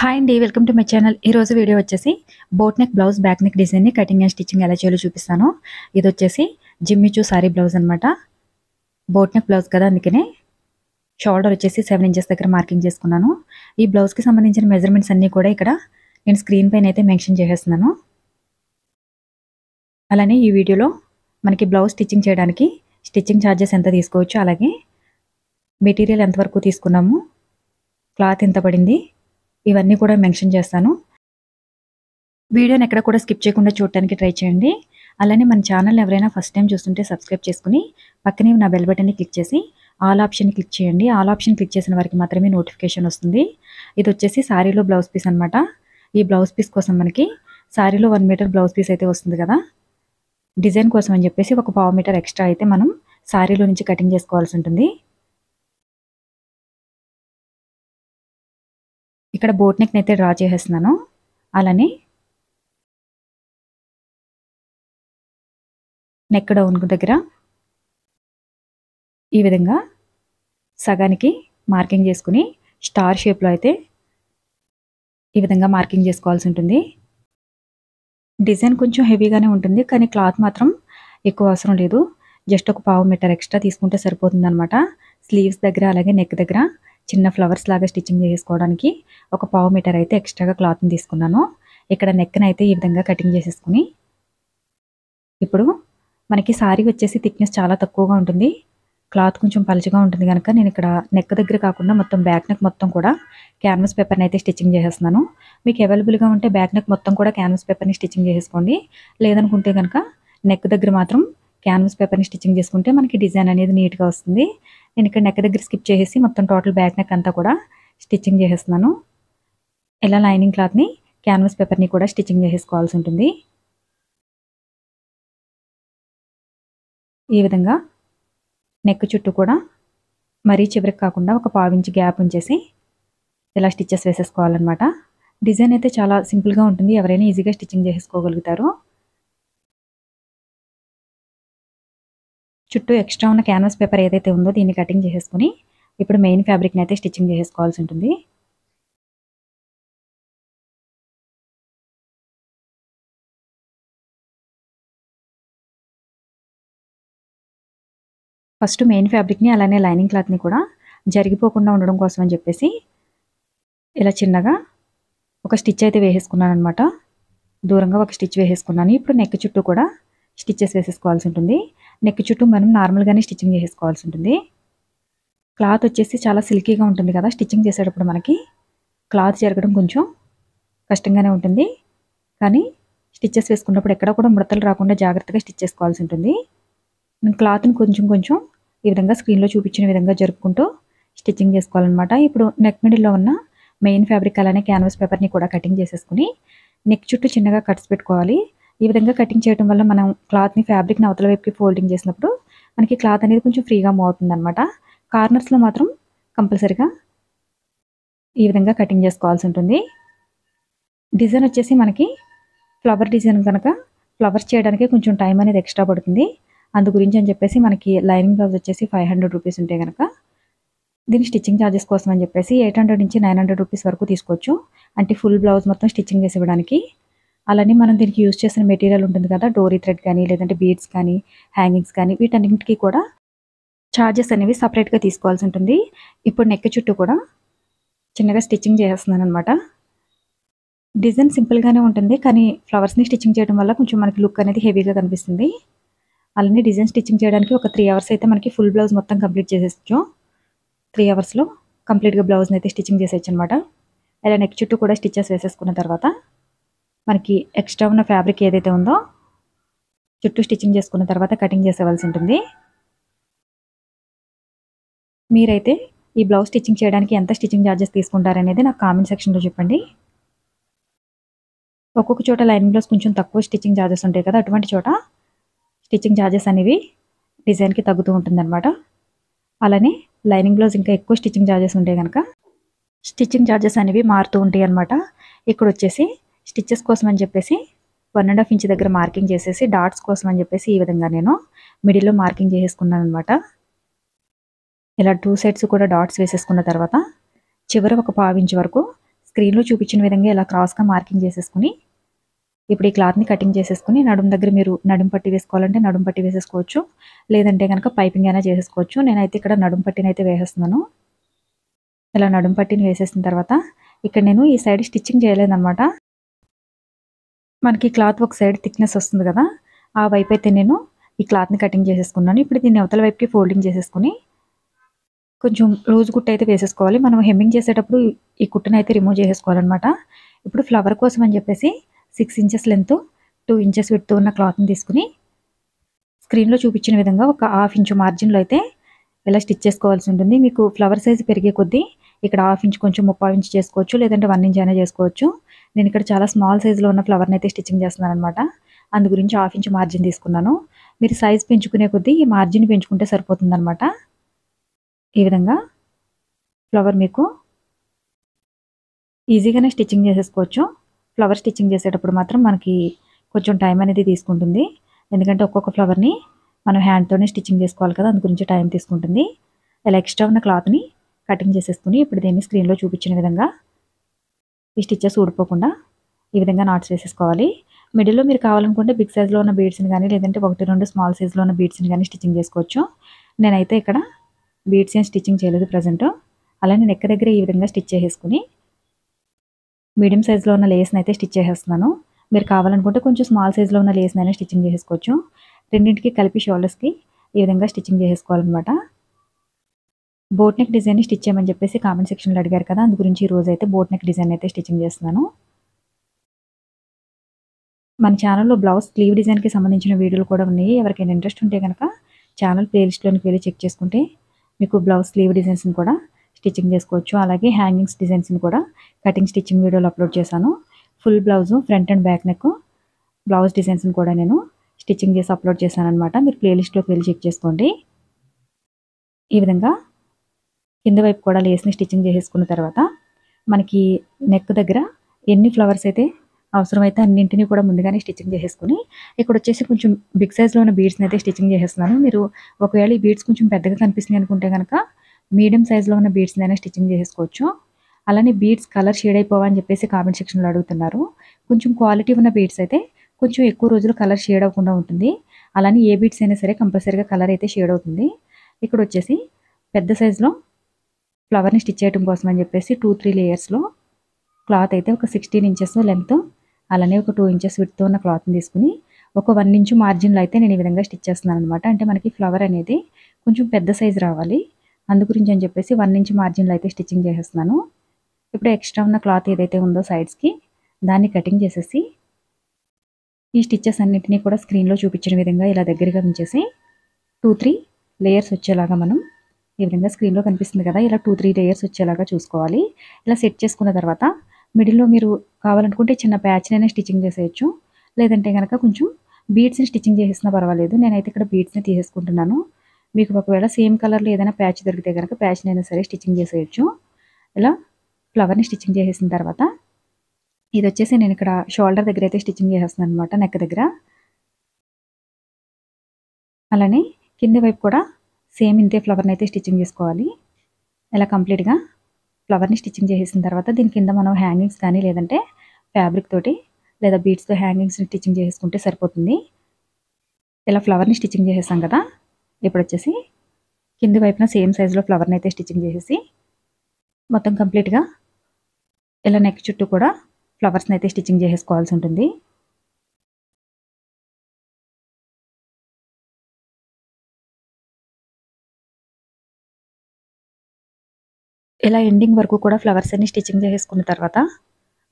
Hi అండి welcome to my channel ఈ రోజు వీడియో వచ్చేసి boat neck blouse back neck డిజైన్ని కటింగ్ అండ్ స్టిచ్చింగ్ ఎలా చేయాలో చూపిస్తాను. ఇది వచ్చేసి జిమ్మిచూ సారీ బ్లౌజ్ అనమాట బోట్ నెక్ బ్లౌజ్ కదా అందుకనే షోల్డర్ వచ్చేసి సెవెన్ ఇంచెస్ దగ్గర మార్కింగ్ చేసుకున్నాను. ఈ బ్లౌజ్కి సంబంధించిన మెజర్మెంట్స్ అన్నీ కూడా ఇక్కడ నేను స్క్రీన్ పైన అయితే మెన్షన్ చేసేస్తున్నాను. అలానే ఈ వీడియోలో మనకి బ్లౌజ్ స్టిచ్చింగ్ చేయడానికి స్టిచ్చింగ్ ఛార్జెస్ ఎంత తీసుకోవచ్చు అలాగే మెటీరియల్ ఎంతవరకు తీసుకున్నాము క్లాత్ ఎంత పడింది ఇవన్నీ కూడా మెన్షన్ చేస్తాను. వీడియోని ఎక్కడ కూడా స్కిప్ చేయకుండా చూడటానికి ట్రై చేయండి. అలానే మన ఛానల్ ఎవరైనా ఫస్ట్ టైం చూస్తుంటే సబ్స్క్రైబ్ చేసుకుని పక్కనే నా బెల్ బటన్ని క్లిక్ చేసి ఆల్ ఆప్షన్ క్లిక్ చేయండి. ఆల్ ఆప్షన్ క్లిక్ చేసిన వారికి మాత్రమే నోటిఫికేషన్ వస్తుంది. ఇది వచ్చేసి శారీలో బ్లౌజ్ పీస్ అనమాట ఈ బ్లౌజ్ పీస్ కోసం మనకి శారీలో వన్ మీటర్ బ్లౌజ్ పీస్ అయితే వస్తుంది కదా. డిజైన్ కోసం అని చెప్పేసి ఒక పావు మీటర్ ఎక్స్ట్రా అయితే మనం శారీలో నుంచి కటింగ్ చేసుకోవాల్సి ఉంటుంది. ఇక్కడ బోట్ నెక్ అయితే డ్రా చేసేస్తున్నాను. అలానే నెక్ డౌన్ దగ్గర ఈ విధంగా సగానికి మార్కింగ్ చేసుకుని స్టార్ షేప్లో అయితే ఈ విధంగా మార్కింగ్ చేసుకోవాల్సి ఉంటుంది. డిజైన్ కొంచెం హెవీగానే ఉంటుంది కానీ క్లాత్ మాత్రం ఎక్కువ అవసరం లేదు. జస్ట్ ఒక పావు మీటర్ ఎక్స్ట్రా తీసుకుంటే సరిపోతుంది అనమాట స్లీవ్స్ దగ్గర అలాగే నెక్ దగ్గర చిన్న ఫ్లవర్స్ లాగా స్టిచ్చింగ్ చేసుకోవడానికి ఒక పావు మీటర్ అయితే ఎక్స్ట్రాగా క్లాత్ని తీసుకున్నాను. ఇక్కడ నెక్ని అయితే ఈ విధంగా కటింగ్ చేసేసుకుని ఇప్పుడు మనకి సారీ వచ్చేసి థిక్నెస్ చాలా తక్కువగా ఉంటుంది. క్లాత్ కొంచెం పలుచగా ఉంటుంది కనుక నేను ఇక్కడ నెక్ దగ్గర కాకుండా మొత్తం బ్యాక్ నెక్ మొత్తం కూడా క్యాన్వస్ పేపర్ని అయితే స్టిచ్చింగ్ చేసేస్తున్నాను. మీకు అవైలబుల్గా ఉంటే బ్యాక్ నెక్ మొత్తం కూడా క్యాన్వస్ పేపర్ని స్టిచ్చింగ్ చేసేసుకోండి. లేదనుకుంటే కనుక నెక్ దగ్గర మాత్రం క్యాన్వస్ పేపర్ని స్టిచ్చింగ్ చేసుకుంటే మనకి డిజైన్ అనేది నీట్గా వస్తుంది. నేను ఇక్కడ నెక్ దగ్గర స్కిప్ చేసేసి మొత్తం టోటల్ బ్యాక్ నెక్ అంతా కూడా స్టిచ్చింగ్ చేసేస్తున్నాను. ఇలా లైనింగ్ క్లాత్ని క్యాన్వాస్ పేపర్ని కూడా స్టిచ్చింగ్ చేసేసుకోవాల్సి ఉంటుంది. ఈ విధంగా నెక్ చుట్టూ కూడా మరీ చివరికి కాకుండా ఒక పావించి గ్యాప్ ఉంచేసి ఇలా స్టిచ్చెస్ వేసేసుకోవాలన్నమాట. డిజైన్ అయితే చాలా సింపుల్గా ఉంటుంది. ఎవరైనా ఈజీగా స్టిచ్చింగ్ చేసేసుకోగలుగుతారు. చుట్టూ ఎక్స్ట్రా ఉన్న క్యాన్వాస్ పేపర్ ఏదైతే ఉందో దీన్ని కటింగ్ చేసేసుకుని ఇప్పుడు మెయిన్ ఫ్యాబ్రిక్ని అయితే స్టిచ్చింగ్ చేసేసుకోవాల్సి ఉంటుంది. ఫస్ట్ మెయిన్ ఫ్యాబ్రిక్ని అలానే లైనింగ్ క్లాత్ని కూడా జరిగిపోకుండా ఉండడం కోసం అని చెప్పేసి ఇలా చిన్నగా ఒక స్టిచ్ అయితే వేసేసుకున్నాను అనమాట దూరంగా ఒక స్టిచ్ వేసేసుకున్నాను. ఇప్పుడు నెక్ చుట్టూ కూడా స్టిచ్చెస్ వేసేసుకోవాల్సి ఉంటుంది. నెక్ చుట్టూ మనం నార్మల్గానే స్టిచ్చింగ్ చేసేసుకోవాల్సి ఉంటుంది. క్లాత్ వచ్చేసి చాలా సిల్కీగా ఉంటుంది కదా స్టిచ్చింగ్ చేసేటప్పుడు మనకి క్లాత్ జరగడం కొంచెం కష్టంగానే ఉంటుంది. కానీ స్టిచ్చెస్ వేసుకున్నప్పుడు ఎక్కడ కూడా ముడతలు రాకుండా జాగ్రత్తగా స్టిచ్ చేసుకోవాల్సి ఉంటుంది. నేను క్లాత్ని కొంచెం కొంచెం ఈ విధంగా స్క్రీన్లో చూపించిన విధంగా జరుపుకుంటూ స్టిచ్చింగ్ చేసుకోవాలన్నమాట. ఇప్పుడు నెక్ మిడిల్లో ఉన్న మెయిన్ ఫ్యాబ్రిక్ అలానే క్యాన్వాస్ పేపర్ని కూడా కటింగ్ చేసేసుకుని నెక్ చుట్టూ చిన్నగా కట్స్ పెట్టుకోవాలి. ఈ విధంగా కటింగ్ చేయడం వల్ల మనం క్లాత్ని ఫ్యాబ్రిక్ని అవతల వైపుకి ఫోల్డింగ్ చేసినప్పుడు మనకి క్లాత్ అనేది కొంచెం ఫ్రీగా మూవ్ అవుతుంది అనమాట కార్నర్స్లో మాత్రం కంపల్సరిగా ఈ విధంగా కటింగ్ చేసుకోవాల్సి ఉంటుంది. డిజైన్ వచ్చేసి మనకి ఫ్లవర్ డిజైన్ కనుక ఫ్లవర్స్ చేయడానికి కొంచెం టైం అనేది ఎక్స్ట్రా పడుతుంది. అందు గురించి అని చెప్పేసి మనకి లైనింగ్ బ్లౌజ్ వచ్చేసి ఫైవ్ హండ్రెడ్ రూపీస్ ఉంటే కనుక దీని స్టిచ్చింగ్ ఛార్జెస్ కోసం అని చెప్పేసి ఎయిట్ హండ్రెడ్ నుంచి నైన్ హండ్రెడ్ రూపీస్ వరకు తీసుకోవచ్చు. అంటే ఫుల్ బ్లౌజ్ మొత్తం స్టిచ్చింగ్ చేసి ఇవ్వడానికి అలానే మనం దీనికి యూజ్ చేసిన మెటీరియల్ ఉంటుంది కదా డోరీ థ్రెడ్ కానీ లేదంటే బీడ్స్ కానీ హ్యాంగింగ్స్ కానీ వీటన్నింటికి కూడా ఛార్జెస్ అనేవి సపరేట్గా తీసుకోవాల్సి ఉంటుంది. ఇప్పుడు నెక్ చుట్టూ కూడా చిన్నగా స్టిచ్చింగ్ చేస్తున్నాను అనమాట డిజైన్ సింపుల్గానే ఉంటుంది కానీ ఫ్లవర్స్ని స్టిచ్చింగ్ చేయడం వల్ల కొంచెం మనకి లుక్ అనేది హెవీగా కనిపిస్తుంది. అలానే డిజైన్ స్టిచ్చింగ్ చేయడానికి ఒక త్రీ అవర్స్ అయితే మనకి ఫుల్ బ్లౌజ్ మొత్తం కంప్లీట్ చేసేచ్చు త్రీ అవర్స్లో కంప్లీట్గా బ్లౌజ్ని అయితే స్టిచ్చింగ్ చేసేయచ్చు అనమాట ఇలా నెక్ చుట్టూ కూడా స్టిచ్చెస్ వేసేసుకున్న తర్వాత మనకి ఎక్స్ట్రా ఉన్న ఫ్యాబ్రిక్ ఏదైతే ఉందో చుట్టూ స్టిచ్చింగ్ చేసుకున్న తర్వాత కటింగ్ చేసేవలసి ఉంటుంది. మీరైతే ఈ బ్లౌజ్ స్టిచ్చింగ్ చేయడానికి ఎంత స్టిచ్చింగ్ ఛార్జెస్ తీసుకుంటారనేది నాకు కామెంట్ సెక్షన్లో చెప్పండి. ఒక్కొక్క చోట లైనింగ్ బ్లౌజ్ కొంచెం తక్కువ స్టిచ్చింగ్ ఛార్జెస్ ఉంటాయి కదా అటువంటి చోట స్టిచ్చింగ్ ఛార్జెస్ అనేవి డిజైన్కి తగ్గుతూ ఉంటుందన్నమాట. అలానే లైనింగ్ బ్లౌజ్ ఇంకా ఎక్కువ స్టిచ్చింగ్ ఛార్జెస్ ఉంటాయి కనుక స్టిచ్చింగ్ ఛార్జెస్ అనేవి మారుతూ ఉంటాయి అనమాట ఇక్కడ వచ్చేసి స్టిచ్చెస్ కోసం అని చెప్పేసి వన్ అండ్ హాఫ్ ఇంచ్ దగ్గర మార్కింగ్ చేసేసి డాట్స్ కోసం అని చెప్పేసి ఈ విధంగా నేను మిడిల్లో మార్కింగ్ చేసేసుకున్నాను అనమాట ఇలా టూ సైడ్స్ కూడా డాట్స్ వేసేసుకున్న తర్వాత చివర ఒక పావు వరకు స్క్రీన్లో చూపించిన విధంగా ఇలా క్రాస్గా మార్కింగ్ చేసేసుకుని ఇప్పుడు ఈ క్లాత్ని కటింగ్ చేసేసుకుని నడుం దగ్గర మీరు నడుం పట్టి వేసుకోవాలంటే నడుం పట్టి వేసేసుకోవచ్చు. లేదంటే కనుక పైపింగ్ అయినా చేసేసుకోవచ్చు. నేనైతే ఇక్కడ నడుం పట్టిని అయితే వేసేస్తున్నాను. ఇలా నడుం పట్టిని వేసేసిన తర్వాత ఇక్కడ నేను ఈ సైడ్ స్టిచ్చింగ్ చేయలేదన్నమాట. మనకి క్లాత్ ఒక సైడ్ థిక్నెస్ వస్తుంది కదా ఆ వైపు అయితే నేను ఈ క్లాత్ని కటింగ్ చేసేసుకున్నాను. ఇప్పుడు దీన్ని అవతల వైపుకి ఫోల్డింగ్ చేసేసుకుని కొంచెం లూజ్ గుట్ట అయితే వేసేసుకోవాలి. మనం హెమ్మింగ్ చేసేటప్పుడు ఈ కుట్టును అయితే రిమూవ్ చేసేసుకోవాలన్నమాట. ఇప్పుడు ఫ్లవర్ కోసం అని చెప్పేసి six inches length two inches విడుతూ ఉన్న క్లాత్ని తీసుకుని స్క్రీన్లో చూపించిన విధంగా ఒక హాఫ్ ఇంచు మార్జిన్లో అయితే ఇలా స్టిచ్ చేసుకోవాల్సి ఉంటుంది. మీకు ఫ్లవర్ సైజ్ పెరిగే కొద్దీ ఇక్కడ హాఫ్ ఇంచ్ కొంచెం ముప్పావు ఇంచ్ చేసుకోవచ్చు లేదంటే వన్ ఇంచ్ అయినా చేసుకోవచ్చు. నేను ఇక్కడ చాలా స్మాల్ సైజులో ఉన్న ఫ్లవర్ని అయితే స్టిచ్చింగ్ చేస్తున్నాను అనమాట అందు గురించి హాఫ్ ఇంచ్ మార్జిన్ తీసుకున్నాను. మీరు సైజ్ పెంచుకునే కొద్దీ ఈ మార్జిన్ పెంచుకుంటే సరిపోతుందనమాట ఈ విధంగా ఫ్లవర్ మీకు ఈజీగానే స్టిచ్చింగ్ చేసేసుకోవచ్చు. ఫ్లవర్ స్టిచ్చింగ్ చేసేటప్పుడు మాత్రం మనకి కొంచెం టైం అనేది తీసుకుంటుంది. ఎందుకంటే ఒక్కొక్క ఫ్లవర్ని మనం హ్యాండ్తోనే స్టిచ్చింగ్ చేసుకోవాలి కదా అందు గురించి టైం తీసుకుంటుంది. ఇలా ఎక్స్ట్రా ఉన్న క్లాత్ని కటింగ్ చేసేసుకుని ఇప్పుడు దీన్ని స్క్రీన్లో చూపించిన విధంగా ఈ స్టిచ్చెస్ ఊడిపోకుండా ఈ విధంగా నాట్స్ వేసేసుకోవాలి. మిడిల్లో మీరు కావాలనుకుంటే బిగ్ సైజ్లో ఉన్న బీడ్స్ని కానీ లేదంటే ఒకటి రెండు స్మాల్ సైజ్లో ఉన్న బీడ్స్ని కానీ స్టిచ్చింగ్ చేసుకోవచ్చు. నేనైతే ఇక్కడ బీడ్స్ ఏం స్టిచ్చింగ్ చేయలేదు ప్రజెంట్. అలానే ఎక్క దగ్గర ఈ విధంగా స్టిచ్ చేసేసుకుని మీడియం సైజులో ఉన్న లేస్ని అయితే స్టిచ్ చేసేస్తున్నాను. మీరు కావాలనుకుంటే కొంచెం స్మాల్ సైజ్లో ఉన్న లేస్ని అయినా స్టిచ్చింగ్ చేసేసుకోవచ్చు. రెండింటికి కలిపి షోల్డర్స్కి ఈ విధంగా స్టిచ్చింగ్ చేసేసుకోవాలన్నమాట. బోట్ నెక్ డిజైన్ స్టిచ్ చేయమని చెప్పేసి కామెంట్ సెక్షన్లో అడిగారు కదా అందు గురించి ఈ అయితే బోట్ నెక్ డిజైన్ అయితే స్టిచ్చింగ్ చేస్తున్నాను. మన ఛానల్లో బ్లౌజ్ స్లీవ్ డిజైన్కి సంబంధించిన వీడియోలు కూడా ఉన్నాయి. ఎవరికైనా ఇంట్రెస్ట్ ఉంటే కనుక ఛానల్ ప్లేలిస్ట్లోనికి వెళ్ళి చెక్ చేసుకుంటే మీకు బ్లౌజ్ స్లీవ్ డిజైన్స్ని కూడా స్టిచ్చింగ్ చేసుకోవచ్చు. అలాగే హ్యాంగింగ్స్ డిజైన్స్ని కూడా కటింగ్ స్టిచ్చింగ్ వీడియోలు అప్లోడ్ చేశాను. Full blouse front and back neck blouse డిజైన్స్ని కూడా నేను స్టిచ్చింగ్ చేసి అప్లోడ్ చేశాను అనమాట మీరు ప్లేలిస్ట్లోకి వెళ్ళి చెక్ చేసుకోండి. ఈ విధంగా కింద వైపు కూడా లేస్ని స్టిచ్చింగ్ చేసేసుకున్న తర్వాత మనకి నెక్ దగ్గర ఎన్ని ఫ్లవర్స్ అయితే అవసరమైతే అన్నింటినీ కూడా ముందుగానే స్టిచ్చింగ్ చేసేసుకుని ఇక్కడ వచ్చేసి కొంచెం బిగ్ సైజ్లో ఉన్న బీడ్స్ని అయితే స్టిచ్చింగ్ చేసేస్తున్నాను. మీరు ఒకవేళ ఈ బీడ్స్ కొంచెం పెద్దగా కనిపిస్తుంది అనుకుంటే కనుక మీడియం సైజులో ఉన్న బీడ్స్ని అయినా స్టిచ్చింగ్ చేసేసుకోవచ్చు. అలానే బీడ్స్ కలర్ షేడ్ అయిపోవని చెప్పేసి కామెంట్ సెక్షన్లో అడుగుతున్నారు. కొంచెం క్వాలిటీ ఉన్న బీడ్స్ అయితే కొంచెం ఎక్కువ రోజులు కలర్ షేడ్ అవ్వకుండా ఉంటుంది. అలానే ఏ బీడ్స్ అయినా సరే కంపల్సరీగా కలర్ అయితే షేడ్ అవుతుంది. ఇక్కడ వచ్చేసి పెద్ద సైజులో ఫ్లవర్ని స్టిచ్ చేయడం కోసం అని చెప్పేసి టూ త్రీ లేయర్స్లో క్లాత్ అయితే ఒక సిక్స్టీన్ ఇంచెస్ లెంత్ అలానే ఒక టూ ఇంచెస్ విడ్తో ఉన్న క్లాత్ని తీసుకుని ఒక వన్ ఇంచు మార్జిన్లో అయితే నేను ఈ విధంగా స్టిచ్ చేస్తున్నాను అనమాట అంటే మనకి ఫ్లవర్ అనేది కొంచెం పెద్ద సైజు రావాలి. అందు గురించి అని చెప్పేసి వన్ ఇంచ్ మార్జిన్లో అయితే స్టిచ్చింగ్ చేసేస్తున్నాను. ఇప్పుడు ఎక్స్ట్రా ఉన్న క్లాత్ ఏదైతే ఉందో సైడ్స్కి దాన్ని కటింగ్ చేసేసి ఈ స్టిచ్చెస్ అన్నిటినీ కూడా స్క్రీన్లో చూపించిన విధంగా ఇలా దగ్గరగా ఉంచేసి టూ త్రీ లేయర్స్ వచ్చేలాగా మనం ఈ విధంగా స్క్రీన్లో కనిపిస్తుంది కదా ఇలా టూ త్రీ లేయర్స్ వచ్చేలాగా చూసుకోవాలి. ఇలా సెట్ చేసుకున్న తర్వాత మిడిల్లో మీరు కావాలనుకుంటే చిన్న ప్యాచ్నైనా స్టిచ్చింగ్ చేసేయచ్చు. లేదంటే కనుక కొంచెం బీడ్స్ని స్టిచ్చింగ్ చేసేసినా పర్వాలేదు. నేనైతే ఇక్కడ బీడ్స్ని తీసేసుకుంటున్నాను. మీకు ఒకవేళ సేమ్ కలర్లో ఏదైనా ప్యాచ్ దొరికితే కనుక ప్యాచ్నైనా సరే స్టిచ్చింగ్ చేసేయచ్చు. ఇలా ఫ్లవర్ని స్టిచ్చింగ్ చేసేసిన తర్వాత ఇది వచ్చేసి నేను ఇక్కడ షోల్డర్ దగ్గర అయితే స్టిచ్చింగ్ చేసేస్తున్నాను అనమాట నెక్ దగ్గర. అలానే కింది వైపు కూడా సేమ్ ఇంతే ఫ్లవర్ని అయితే స్టిచ్చింగ్ చేసుకోవాలి. ఇలా కంప్లీట్గా ఫ్లవర్ని స్టిచ్చింగ్ చేసేసిన తర్వాత దీని కింద మనం హ్యాంగింగ్స్ కానీ లేదంటే ఫ్యాబ్రిక్ తోటి లేదా బీడ్స్తో హ్యాంగింగ్స్ని స్టిచ్చింగ్ చేసుకుంటే సరిపోతుంది. ఇలా ఫ్లవర్ని స్టిచ్చింగ్ చేసేసాం కదా ఇప్పుడు వచ్చేసి కింది వైపున సేమ్ సైజులో ఫ్లవర్ని అయితే స్టిచ్చింగ్ చేసేసి మొత్తం కంప్లీట్గా ఇలా నెక్ చుట్టూ కూడా ఫ్లవర్స్ని అయితే స్టిచ్చింగ్ చేసేసుకోవాల్సి ఉంటుంది. ఇలా ఎండింగ్ వరకు కూడా ఫ్లవర్స్ అన్ని స్టిచ్చింగ్ చేసేసుకున్న తర్వాత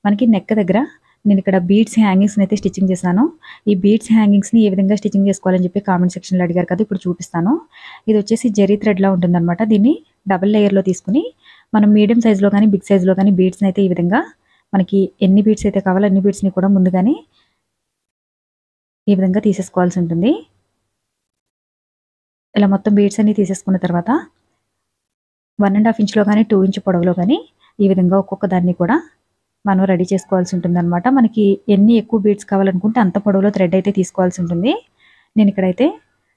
మనకి నెక్ దగ్గర నేను ఇక్కడ బీడ్స్ హ్యాంగింగ్స్ని అయితే స్టిచ్చింగ్ చేశాను. ఈ బీడ్స్ హ్యాంగింగ్స్ని ఏ విధంగా స్టిచ్చింగ్ చేసుకోవాలని చెప్పి కామెంట్ సెక్షన్లో అడిగారు కదా ఇప్పుడు చూపిస్తాను. ఇది వచ్చేసి జెరీ థ్రెడ్లా ఉంటుందన్నమాట. దీన్ని డబుల్ లేయర్లో తీసుకుని మనం మీడియం సైజులో కానీ బిగ్ సైజులో కానీ బీడ్స్ని అయితే ఈ విధంగా మనకి ఎన్ని బీడ్స్ అయితే కావాలో అన్ని బీడ్స్ని కూడా ముందుగానే ఈ విధంగా తీసేసుకోవాల్సి ఉంటుంది. ఇలా మొత్తం బీడ్స్ అన్ని తీసేసుకున్న తర్వాత వన్ అండ్ హాఫ్ ఇంచ్లో కానీ టూ ఇంచ్ పొడవులో కానీ ఈ విధంగా ఒక్కొక్క దాన్ని కూడా మనం రెడీ చేసుకోవాల్సి ఉంటుంది మనకి ఎన్ని ఎక్కువ బీడ్స్ కావాలనుకుంటే అంత పొడవులో థ్రెడ్ అయితే తీసుకోవాల్సి ఉంటుంది. నేను ఇక్కడైతే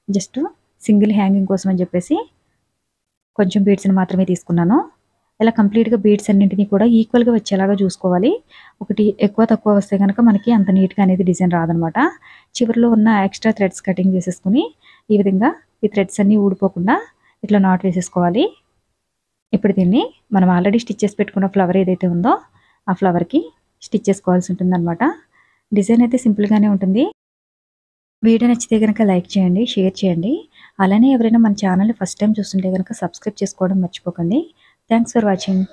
జస్ట్ సింగిల్ హ్యాంగింగ్ కోసం అని చెప్పేసి కొంచెం బీడ్స్ని మాత్రమే తీసుకున్నాను. ఇలా కంప్లీట్గా బీడ్స్ అన్నింటినీ కూడా ఈక్వల్గా వచ్చేలాగా చూసుకోవాలి. ఒకటి ఎక్కువ తక్కువ వస్తే కనుక మనకి అంత నీట్గా అనేది డిజైన్ రాదనమాట చివరిలో ఉన్న ఎక్స్ట్రా థ్రెడ్స్ కటింగ్ చేసేసుకుని ఈ విధంగా ఈ థ్రెడ్స్ అన్నీ ఊడిపోకుండా ఇట్లా నాట్ వేసేసుకోవాలి. ఇప్పుడు దీన్ని మనం ఆల్రెడీ స్టిచ్ చేసి పెట్టుకున్న ఫ్లవర్ ఏదైతే ఉందో ఆ ఫ్లవర్కి స్టిచ్ చేసుకోవాల్సి ఉంటుంది అనమాట డిజైన్ అయితే సింపుల్గానే ఉంటుంది. వీడియో నచ్చితే కనుక లైక్ చేయండి షేర్ చేయండి. అలానే ఎవరైనా మన ఛానల్ని ఫస్ట్ టైం చూస్తుంటే కనుక సబ్స్క్రైబ్ చేసుకోవడం మర్చిపోకండి. Thanks for watching